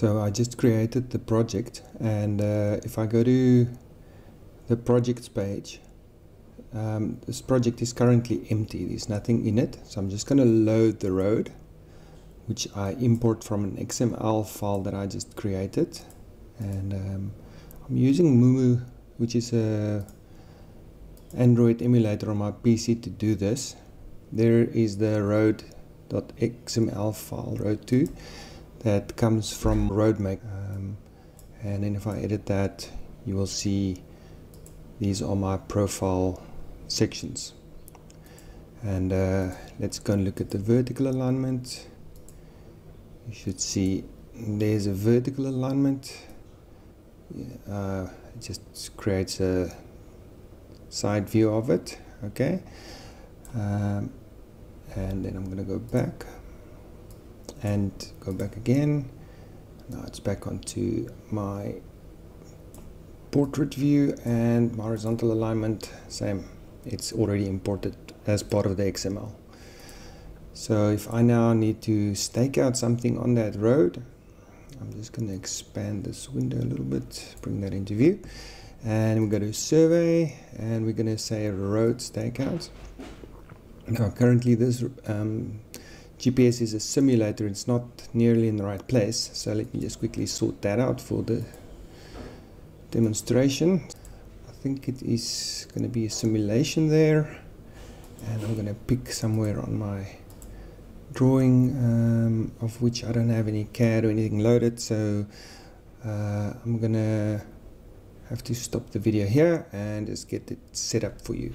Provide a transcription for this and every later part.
So I just created the project and uh, if I go to the projects page um, this project is currently empty. There's nothing in it. So I'm just going to load the road which I import from an XML file that I just created. And um, I'm using Mumu which is a Android emulator on my PC to do this. There is the road.xml file road2 that comes from Road Maker. Um, and then if I edit that you will see these are my profile sections. And uh, let's go and look at the vertical alignment. You should see there's a vertical alignment. Uh, it just creates a side view of it okay? Um, and then I'm gonna go back and go back again. Now it's back onto my portrait view and horizontal alignment same. It's already imported as part of the XML so if I now need to stake out something on that road I'm just going to expand this window a little bit bring that into view. And we're going to survey and we're going to say road stakeout. Now currently this um, GPS is a simulator, it's not nearly in the right place. So let me just quickly sort that out for the demonstration. I think it is going to be a simulation there. And I'm going to pick somewhere on my drawing um, of which I don't have any CAD or anything loaded. So uh, I'm going to have to stop the video here and just get it set up for you.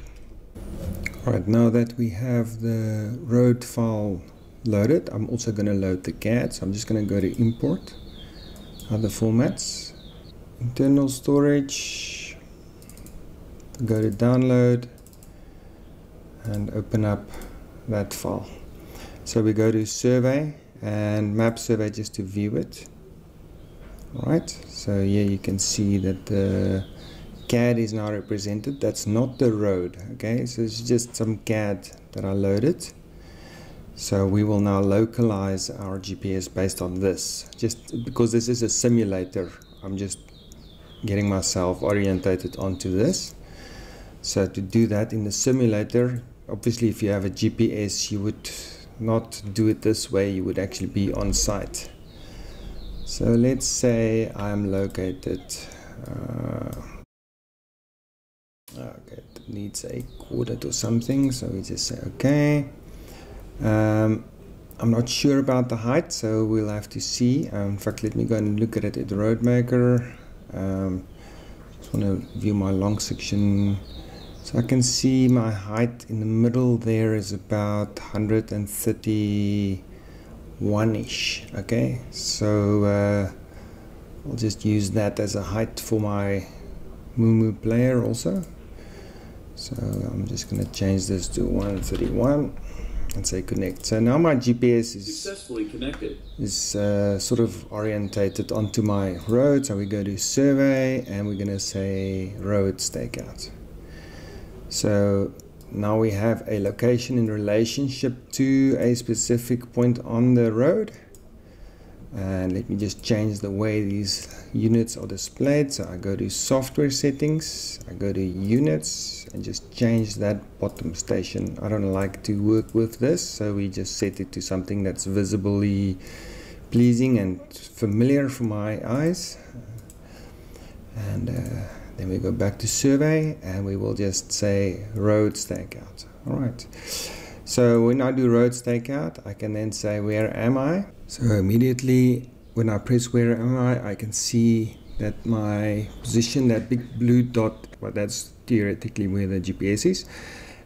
Alright, now that we have the road file loaded. I'm also going to load the CAD. So I'm just going to go to import, other formats, internal storage, go to download and open up that file. So we go to survey and map survey just to view it. Alright, so here you can see that the CAD is now represented. That's not the road, okay? So it's just some CAD that I loaded. So we will now localize our GPS based on this. Just because this is a simulator, I'm just getting myself orientated onto this. So to do that in the simulator, obviously if you have a GPS, you would not do it this way, you would actually be on site. So let's say I'm located, uh, okay, it needs a coordinate or something, so we just say okay. Um, I'm not sure about the height, so we'll have to see. Um, in fact, let me go and look at it at the Road Maker. Um, just want to view my long section. So I can see my height in the middle there is about 131-ish. Okay, so uh, I'll just use that as a height for my Mumu player also. So I'm just going to change this to 131 and say connect. So now my GPS is successfully connected. Is uh, sort of orientated onto my road. So we go to survey and we're gonna say road stakeout. So now we have a location in relationship to a specific point on the road and let me just change the way these units are displayed. So I go to software settings I go to units and just change that bottom station. I don't like to work with this so we just set it to something that's visibly pleasing and familiar for my eyes. And uh, then we go back to survey and we will just say road stakeout. All right. So when I do road stakeout I can then say where am I so immediately when I press where am I, I can see that my position, that big blue dot, well that's theoretically where the GPS is.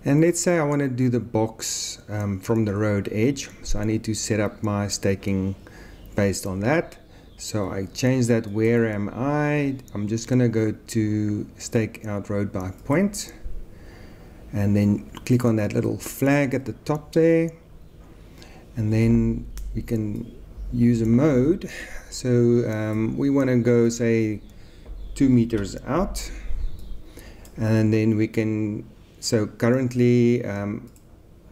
And let's say I want to do the box um, from the road edge. So I need to set up my staking based on that. So I change that where am I. I'm just going to go to stake out road by point. And then click on that little flag at the top there. And then we can use a mode. So um, we want to go say two meters out and then we can so currently um,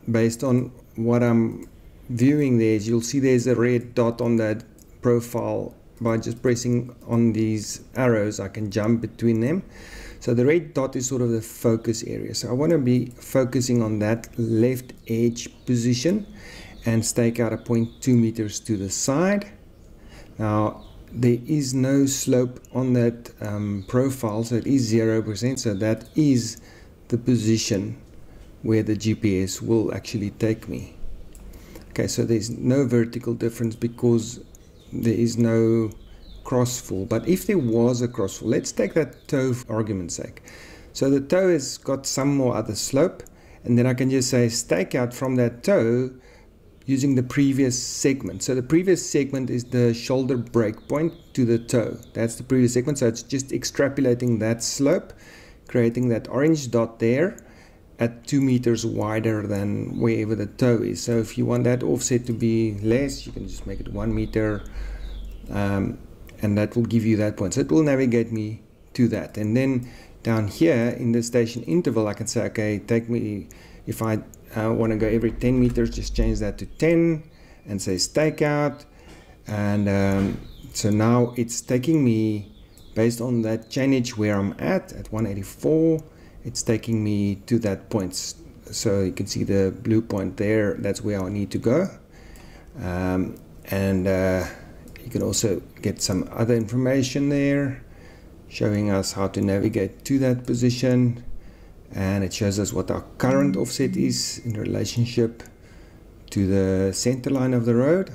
based on what I'm viewing there is you'll see there's a red dot on that profile by just pressing on these arrows. I can jump between them. So the red dot is sort of the focus area. So I want to be focusing on that left edge position and stake out a point two meters to the side. Now there is no slope on that um, profile so it is zero percent so that is the position where the GPS will actually take me. Okay so there's no vertical difference because there is no crossfall but if there was a crossfall let's take that toe for argument's sake. So the toe has got some more other slope and then I can just say stake out from that toe using the previous segment. So the previous segment is the shoulder break point to the toe. That's the previous segment. So it's just extrapolating that slope, creating that orange dot there at two meters wider than wherever the toe is. So if you want that offset to be less, you can just make it one meter um, and that will give you that point. So it will navigate me to that. And then down here in the station interval, I can say, okay, take me, if I I want to go every 10 meters just change that to 10 and say stake out. And um, so now it's taking me based on that chainage where I'm at at 184 it's taking me to that point. So you can see the blue point there that's where I need to go. Um, and uh, you can also get some other information there showing us how to navigate to that position and it shows us what our current offset is in relationship to the center line of the road.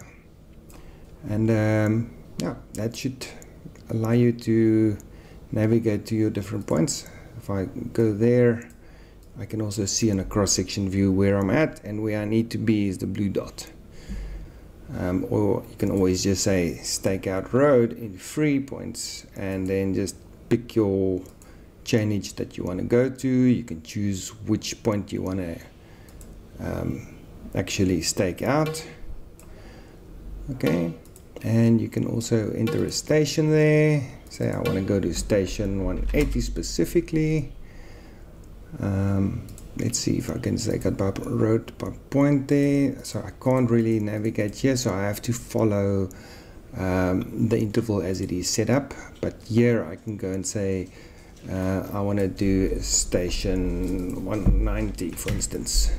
And um, yeah that should allow you to navigate to your different points. If I go there I can also see in a cross-section view where I'm at and where I need to be is the blue dot. Um, or you can always just say stake out road in three points and then just pick your chainage that you want to go to. You can choose which point you want to um, actually stake out. Okay, and you can also enter a station there. Say I want to go to station 180 specifically. Um, let's see if I can stake out by road by point there. So I can't really navigate here, so I have to follow um, the interval as it is set up. But here I can go and say uh, I want to do station 190 for instance.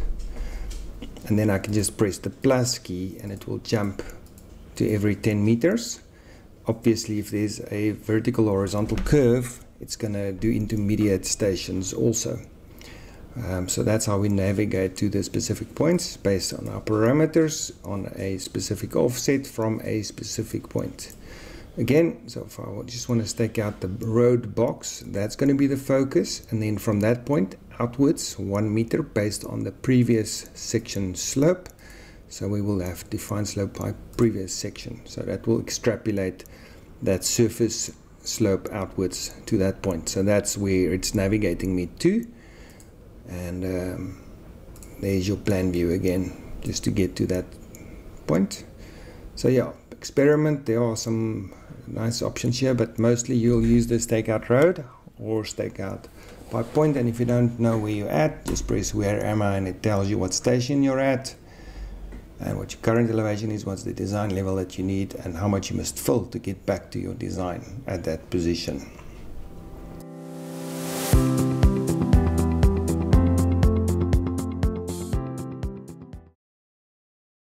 And then I can just press the plus key and it will jump to every 10 meters. Obviously if there's a vertical or horizontal curve it's going to do intermediate stations also. Um, so that's how we navigate to the specific points based on our parameters on a specific offset from a specific point again so if I just want to stake out the road box. That's going to be the focus. And then from that point outwards one meter based on the previous section slope. So we will have defined slope by previous section. So that will extrapolate that surface slope outwards to that point. So that's where it's navigating me to. And um, there's your plan view again just to get to that point. So yeah experiment. There are some nice options here but mostly you'll use the stakeout road or stakeout by point. and if you don't know where you're at just press where am I and it tells you what station you're at and what your current elevation is what's the design level that you need and how much you must fill to get back to your design at that position